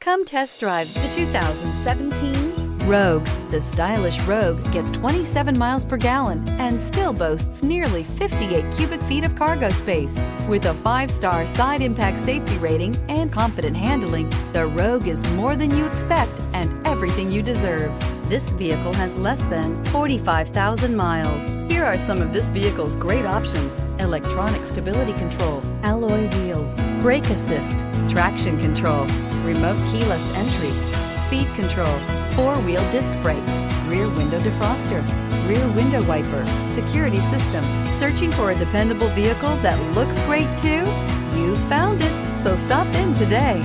Come test drive the 2017 Rogue. The stylish Rogue gets 27 miles per gallon and still boasts nearly 58 cubic feet of cargo space. With a five-star side impact safety rating and confident handling, the Rogue is more than you expect and everything you deserve. This vehicle has less than 45,000 miles. Here are some of this vehicle's great options. Electronic stability control, alloy wheels, brake assist, traction control, remote keyless entry, speed control, four-wheel disc brakes, rear window defroster, rear window wiper, security system. Searching for a dependable vehicle that looks great too? You found it, so stop in today.